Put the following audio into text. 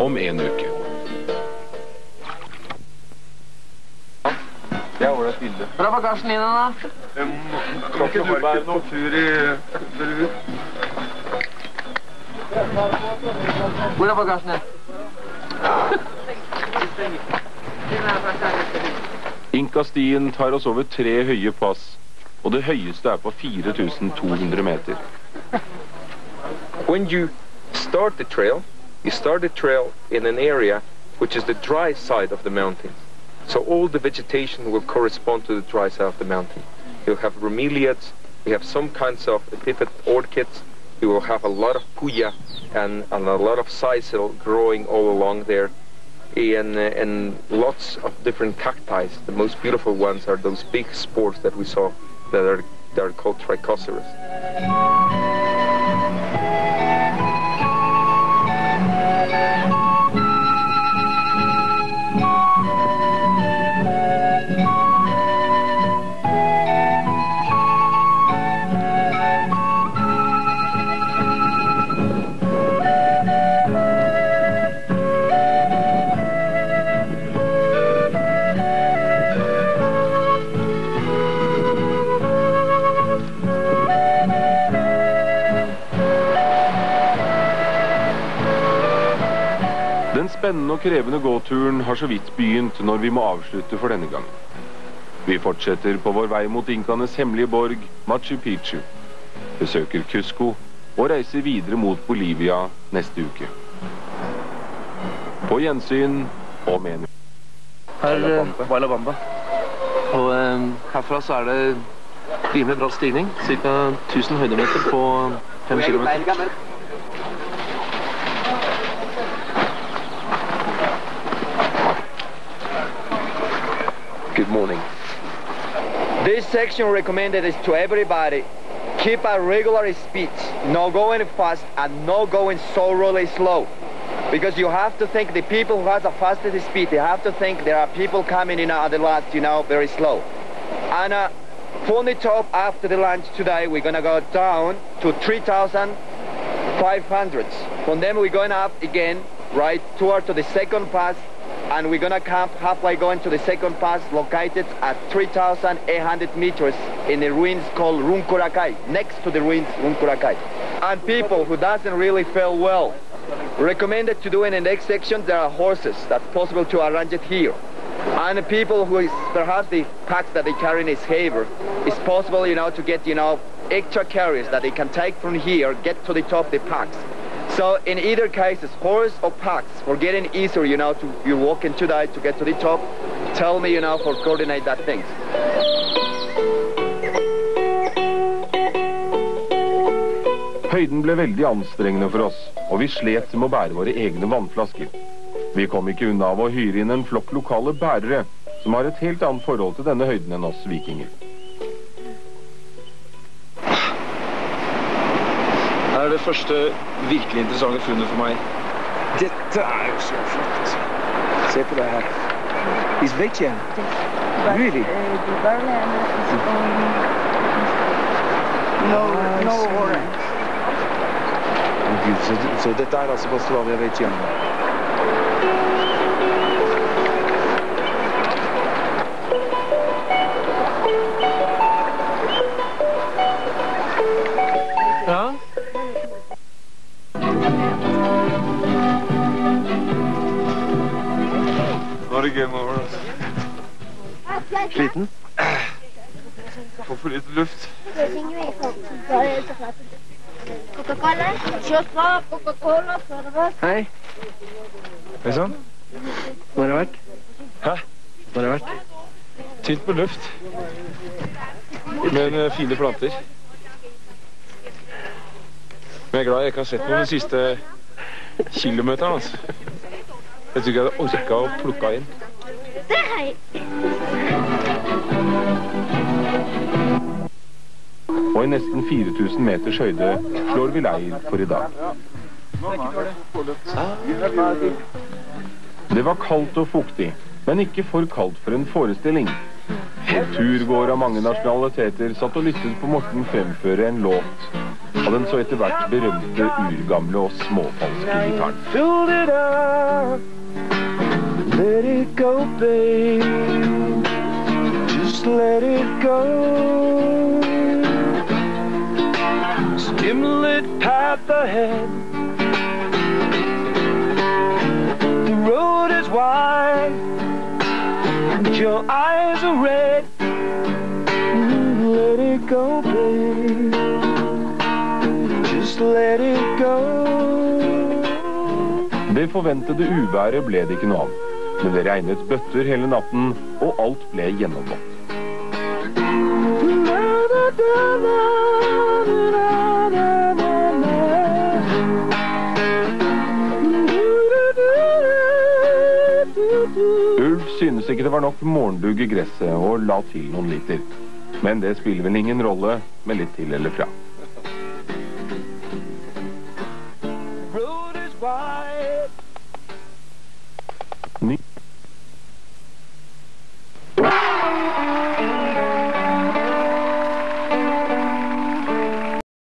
om en uke. Det er ålreit bilde. Hvor er bagasjen din, da? Kan ikke du være noen tur i Peru? Hvor er bagasjen din? Inkastien tar oss over tre høye pass, og det høyeste er på 4200 meter. When you start the trail, you start the trail in an area which is the dry side of the mountain. So all the vegetation will correspond to the dry side of the mountain. You'll have bromeliads, you have some kinds of epiphyt orchids, you will have a lot of puya and, and a lot of sisal growing all along there. And, uh, and lots of different cacti. The most beautiful ones are those big spores that we saw that are, that are called trichoceras. Spennende og krevende gåturen har så vidt begynt når vi må avslutte for denne gangen. Vi fortsetter på vår vei mot inkanes hemmelige borg, Machu Picchu. Besøker Cusco og reiser videre mot Bolivia neste uke. På gjensyn og menu. Her er Bailabamba. Og eh, herfra så er det rimelig bra stigning. Ca. 1000 høydemeter på 5 km. Good morning. This section recommended is to everybody keep a regular speed, no going fast and no going so really slow. Because you have to think the people who has the fastest speed, they have to think there are people coming in at the last, you know, very slow. And uh, from the top after the lunch today, we're gonna go down to 3,500. From them we're going up again, right toward to the second pass, and we're gonna camp halfway going to the second pass located at 3,800 meters in the ruins called Runcurakai, next to the ruins Runcurakai. And people who doesn't really feel well, recommended to do in the next section, there are horses. That's possible to arrange it here. And people who is perhaps the packs that they carry in is heavier, it's possible, you know, to get, you know, extra carriers that they can take from here, get to the top of the packs. So in either cases, horse or packs, for getting easier, you know, to you walk into that to get to the top, tell me, you know, for coordinate that things. Høyden ble veldig anstrengende for oss, og vi slet med å bære våre egne vannflasker. Vi kom ikke unna av å hyre inn en flokk lokale bærere, som har et helt annet forhold til denne høyden enn oss vikinger. Er det første virkelig interessante funnet for meg. Dette er jo så flott. Se på det her. igjen. Really? No, no orange. Gud, så, så dette er altså Bostovia Veitjen. Sliten? Får for lite luft. Hei. Hei sann. Hvor har du vært? Hæ? Hvor har du vært? Tynt på luft. Men eh, fine planter. Men jeg er glad jeg ikke har sett noe de siste kilometerne. Altså. Jeg tror ikke jeg hadde orka å plukke inn. Hei. Og i nesten 4000 meters høyde slår vi leir for i dag. Det var kaldt og fuktig, men ikke for kaldt for en forestilling. En turgåer av mange nasjonaliteter satt og lyttet på Morten fremføre en låt av den så etter hvert berømte urgamle og småfalske gitaren. let it go, babe. Just let it go. Stimulate path ahead. The road is wide, and your eyes are red. Mm, let it go, babe. Just let it go. Det forventede uværet ble det ikke noe av. Men det regnet bøtter hele natten, og alt ble gjennomvått. Ulf synes ikke det var nok morgendugg i gresset, og la til noen liter. Men det spiller vel ingen rolle med litt til eller fra. Ny